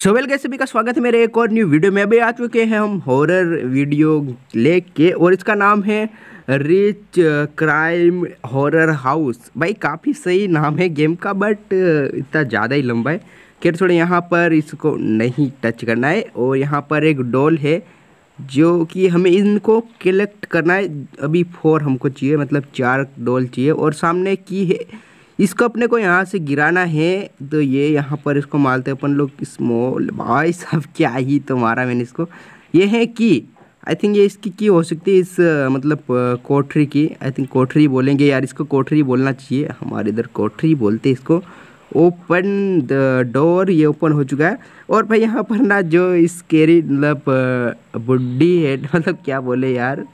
So well सभी का स्वागत है मेरे एक और न्यू वीडियो में। अभी आ चुके हैं हम हॉरर वीडियो लेके और इसका नाम है रिच क्राइम हॉरर हाउस भाई, काफ़ी सही नाम है गेम का बट इतना ज़्यादा ही लंबा है। खैर, थोड़ा यहाँ पर इसको नहीं टच करना है और यहाँ पर एक डॉल है जो कि हमें इनको कलेक्ट करना है। अभी फोर हमको चाहिए मतलब चार डॉल चाहिए और सामने की है इसको अपने को यहाँ से गिराना है तो ये यहाँ पर इसको मारते अपन लोग स्मॉल भाई सब क्या ही तो मारा मैंने इसको। ये है की आई थिंक ये इसकी की हो सकती है इस मतलब कोठरी की। आई थिंक कोठरी बोलेंगे यार, इसको कोठरी बोलना चाहिए। हमारे इधर कोठरी बोलते इसको। ओपन द डोर ये ओपन हो चुका है। और भाई यहाँ पर ना जो स्केरी मतलब बुड्ढी है मतलब क्या बोले यार?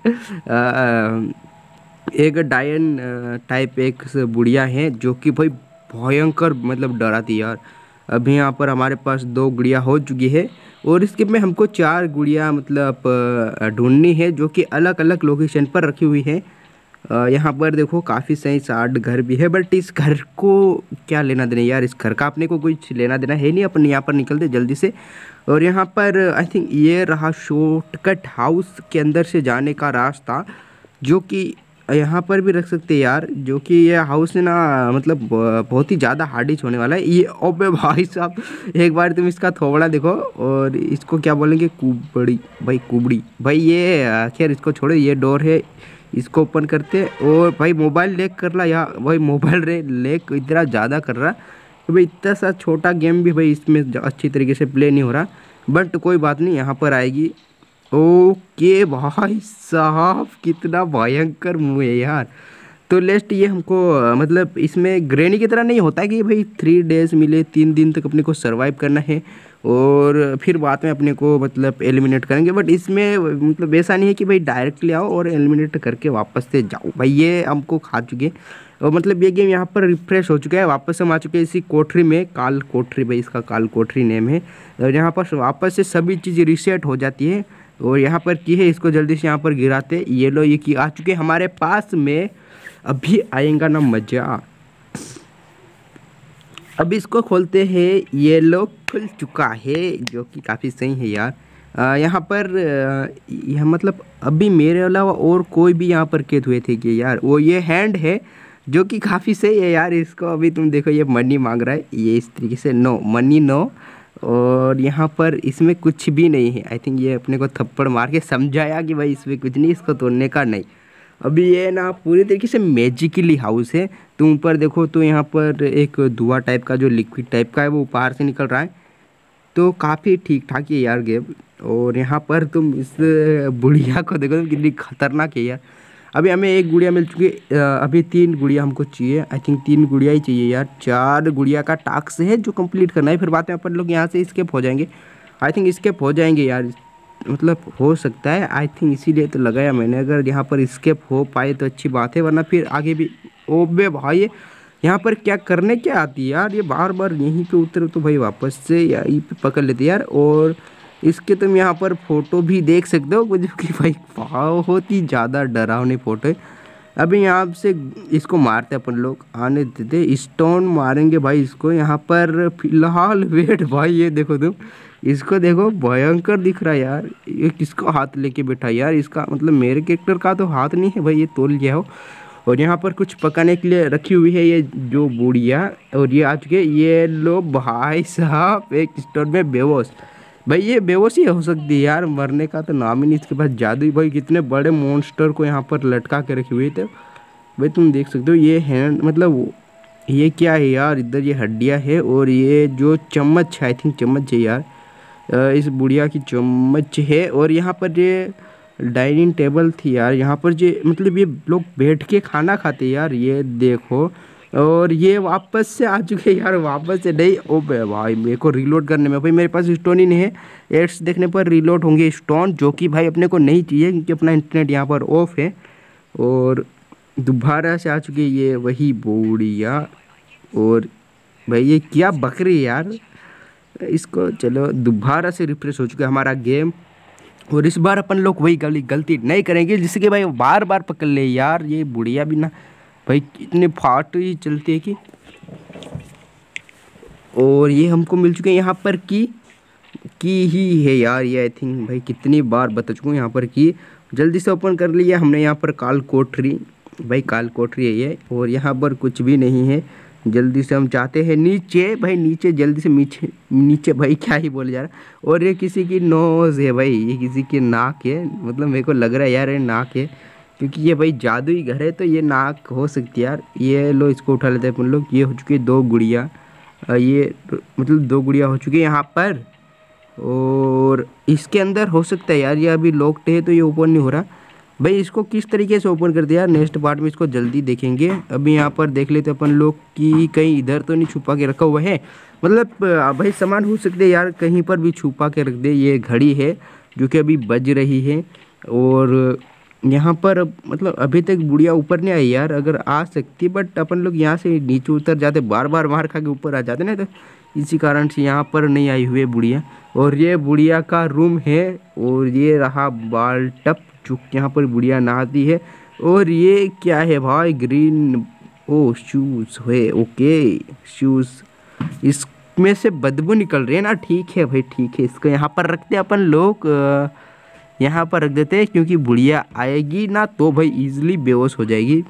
एक डायन टाइप एक बुढ़िया है जो कि भाई भयंकर मतलब डराती यार। अभी यहाँ पर हमारे पास दो गुड़िया हो चुकी है और इसके में हमको चार गुड़िया मतलब ढूंढनी है जो कि अलग अलग लोकेशन पर रखी हुई है। यहाँ पर देखो काफ़ी सही साठ घर भी है बट इस घर को क्या लेना देना यार? इस घर का अपने को कुछ लेना देना है नहीं, अपन यहाँ पर निकलते जल्दी से। और यहाँ पर आई थिंक ये रहा शॉर्टकट हाउस के अंदर से जाने का रास्ता, जो कि यहाँ पर भी रख सकते हैं यार, जो कि ये हाउस है ना मतलब बहुत ही ज़्यादा हार्डिश होने वाला है। ये ओबे भाई साहब, एक बार तुम इसका थोबड़ा देखो, और इसको क्या बोलेंगे? कुबड़ी, भाई कुबड़ी। भाई ये, खैर, इसको छोड़ो, ये डोर है, इसको ओपन करते और भाई मोबाइल लेक कर रहा या भाई मोबाइल रे लेक इतना ज़्यादा कर रहा तो भाई इतना सा छोटा गेम भी भाई इसमें अच्छी तरीके से प्ले नहीं हो रहा बट कोई बात नहीं, यहाँ पर आएगी। ओके भाई साहब, कितना भयंकर मुँह है यार। तो लेस्ट ये हमको मतलब इसमें ग्रेनी की तरह नहीं होता कि भाई थ्री डेज़ मिले, तीन दिन तक अपने को सर्वाइव करना है और फिर बाद में अपने को मतलब एलिमिनेट करेंगे। बट इसमें मतलब ऐसा नहीं है कि भाई डायरेक्टली आओ और एलिमिनेट करके वापस से जाओ। भाई ये हमको खा चुके और मतलब ये गेम यहाँ पर रिफ्रेश हो चुका है, वापस हम आ चुके हैं इसी कोठरी में काल कोठरी भाई, इसका काल कोठरी नेम है। और यहाँ पर वापस से सभी चीज़ें रिसेट हो जाती है। और यहाँ पर की है, इसको जल्दी से यहाँ पर गिराते। ये लो, ये की आ चुके हमारे पास में अभी आएगा ना मज़ा। अब इसको खोलते हैं। ये लो, खुल चुका है, जो कि काफ़ी सही है यार। यहाँ पर यह मतलब अभी मेरे अलावा और कोई भी यहाँ पर केत हुए थे कि यार। वो ये हैंड है, जो कि काफ़ी सही है यार। इसको अभी तुम देखो, ये मनी मांग रहा है। ये इस तरीके से नो मनी नो और यहाँ पर इसमें कुछ भी नहीं है। आई थिंक ये अपने को थप्पड़ मार के समझाया कि भाई इसमें कुछ नहीं, इसको तोड़ने का नहीं। अभी ये ना पूरी तरीके से मैजिकली हाउस है। तुम ऊपर देखो तो यहाँ पर एक धुआँ टाइप का, जो लिक्विड टाइप का है, वो बाहर से निकल रहा है। तो काफ़ी ठीक ठाक है यार गेम और यहाँ पर तुम इस बुढ़िया को देखो तो कितनी खतरनाक है यार। अभी हमें एक गुड़िया मिल चुकी है। अभी तीन गुड़िया हमको चाहिए। आई थिंक तीन गुड़िया ही चाहिए यार। चार गुड़िया का टास्क है जो कंप्लीट करना है। फिर बाद में अपन लोग यहाँ से स्केप हो जाएँगे। आई थिंक स्केप हो जाएँगे यार। मतलब हो सकता है। आई थिंक इसीलिए तो लगाया मैंने। अगर यहाँ पर स्केप हो पाए तो अच्छी बात है। वरना फिर आगे भी ओबे भाई यहाँ पर क्या करने क्या आती है यार? ये बार बार यहीं पे उतरे तो भाई वापस से यहीं पे पकड़ लेते यार। और इसके तुम यहाँ पर फ़ोटो भी देख सकते हो जो कि भाई बहुत ही ज़्यादा डरावनी फ़ोटो है। अभी यहाँ से इसको मारते अपन लोग, आने देते स्टोन मारेंगे भाई इसको यहाँ पर। फ़िलहाल वेट भाई, ये देखो तुम, इसको देखो, भयंकर दिख रहा है यार, ये किसको हाथ लेके बैठा यार, इसका मतलब मेरे कैरेक्टर का तो हाथ नहीं है भाई, ये तोल गया हो। और यहाँ पर कुछ पकाने के लिए रखी हुई है ये जो बूढ़िया, और ये आ चुके ये लो भाई साहब, एक स्टोर में बेवोश भाई, ये बेहोशी हो सकती है यार, मरने का तो नाम ही नहीं इसके पास। जादू भाई, कितने बड़े मॉन्स्टर को यहाँ पर लटका के रखे हुए थे। भाई, तुम देख सकते हो, ये हैंड मतलब ये क्या है यार, इधर ये हड्डियाँ है और ये जो चम्मच है आई थिंक चम्मच है यार। इस बुढ़िया की चम्मच है और यहाँ पर ये डाइनिंग टेबल थी यार। यहाँ पर जो मतलब ये लोग बैठ के खाना खाते यार, ये देखो। और ये वापस से आ चुके यार, वापस से नहीं। ओ भाई, मेरे को रिलोड करने में भाई, मेरे पास स्टोन ही नहीं है। एड्स देखने पर रिलोड होंगे स्टोन जो कि भाई अपने को नहीं चाहिए, क्योंकि अपना इंटरनेट यहाँ पर ऑफ़ है। और दोबारा से आ चुकी ये वही बोड़िया। और भाई, ये क्या बकरी यार। इसको चलो, दोबारा से रिफ्रेश हो चुका है हमारा गेम और इस बार अपन लोग वही गली गलती नहीं करेंगे, जिससे कि भाई बार बार पकड़ ले यार, ये बुढ़िया भी ना। भाई कितने फाट ही चलती है कि। और ये हमको मिल चुके हैं यहाँ पर की की ही है यार ये आई थिंक भाई, कितनी बार बता चुका हूँ यहाँ पर की। जल्दी से ओपन कर लिया हमने यहाँ पर काल कोठरी भाई काल कोठरी है ये, और यहाँ पर कुछ भी नहीं है। जल्दी से हम चाहते हैं नीचे, भाई, नीचे, जल्दी से नीचे नीचे, भाई, क्या ही बोले जा रहा और ये किसी की नोज़ है भाई, ये किसी की नाक है मतलब मेरे को लग रहा है यार ये नाक है। क्योंकि ये भाई जादुई घर है तो ये नाक हो सकती है यार। ये लो, इसको उठा लेते हैं अपन लोग। ये हो चुकी है दो गुड़िया। ये मतलब दो गुड़िया हो चुकी है यहाँ पर। और इसके अंदर हो सकता है यार, ये अभी लॉक्ड है तो ये ओपन नहीं हो रहा। भाई, इसको किस तरीके से ओपन कर दिया यार? नेक्स्ट पार्ट में इसको जल्दी देखेंगे। अभी यहाँ पर देख लेते अपन लोग कि कहीं इधर तो नहीं छुपा के रखा हुआ है। मतलब भाई, सामान हो सकते यार, कहीं पर भी छुपा के रख दे। ये घड़ी है, जो कि अभी बज रही है। और यहाँ पर मतलब अभी तक बुढ़िया ऊपर नहीं आई यार, अगर आ सकती बट अपन लोग यहाँ से नीचे उतर जाते बार बार मार खा के ऊपर आ जाते ना तो इसी कारण से यहाँ पर नहीं आई हुई बुढ़िया। और ये बुढ़िया का रूम है, और ये रहा बाल टप जो यहाँ पर बुढ़िया नहाती है। और ये क्या है भाई ग्रीन ओ शूज़ है ओके शूज़ इसमें से बदबू निकल रही है ना, ठीक है भाई, ठीक है, इसको यहाँ पर रखते अपन लोग यहाँ पर रख देते हैं, क्योंकि बुढ़िया आएगी ना तो भाई इजीली बेहोश हो जाएगी।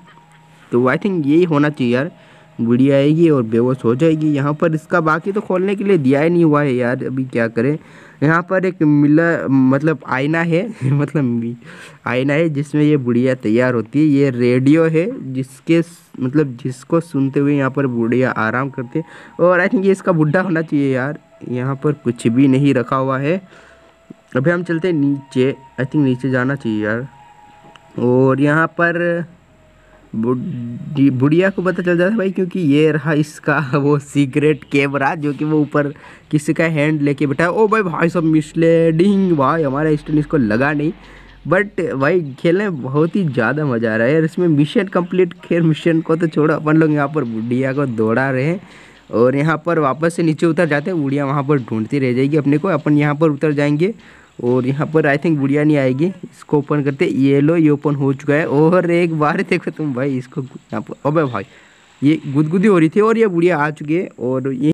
तो आई थिंक यही होना चाहिए यार। बुढ़िया आएगी और बेहोश हो जाएगी। यहाँ पर इसका बाकी तो खोलने के लिए दिया ही नहीं हुआ है यार, अभी क्या करें। यहाँ पर एक मिला मतलब आईना है मतलब आईना है, जिसमें ये बुढ़िया तैयार होती है। ये रेडियो है, जिसके मतलब जिसको सुनते हुए यहाँ पर बुढ़िया आराम करते हैं। और आई थिंक ये इसका बुढ़ा होना चाहिए यार। यहाँ पर कुछ भी नहीं रखा हुआ है। अभी हम चलते हैं नीचे। आई थिंक नीचे जाना चाहिए यार। और यहाँ पर बुढ़िया को पता चल जाता भाई, क्योंकि ये रहा इसका वो सीक्रेट कैमरा जो कि वो ऊपर किसी का हैंड लेके बैठा है। ओ भाई भाई सब मिसलेडिंग भाई, हमारा स्टोन इसको लगा नहीं। बट भाई, खेलने बहुत ही ज़्यादा मज़ा आ रहा है यार। इसमें मिशन कंप्लीट खेल मिशन को तो छोड़ो, अपन लोग यहाँ पर बुढ़िया को दौड़ा रहे हैं। और यहाँ पर वापस से नीचे उतर जाते हैं। बुढ़िया वहाँ पर ढूंढती रह जाएगी अपने को। अपन यहाँ पर उतर जाएँगे। और यहाँ पर आई थिंक बुढ़िया नहीं आएगी। इसको ओपन करते ये लो, ये ओपन हो चुका है। और एक बार देखो तुम भाई, इसको यहाँ पर अबे भाई, ये गुदगुदी हो रही थी और ये बुढ़िया आ चुकी है। और ये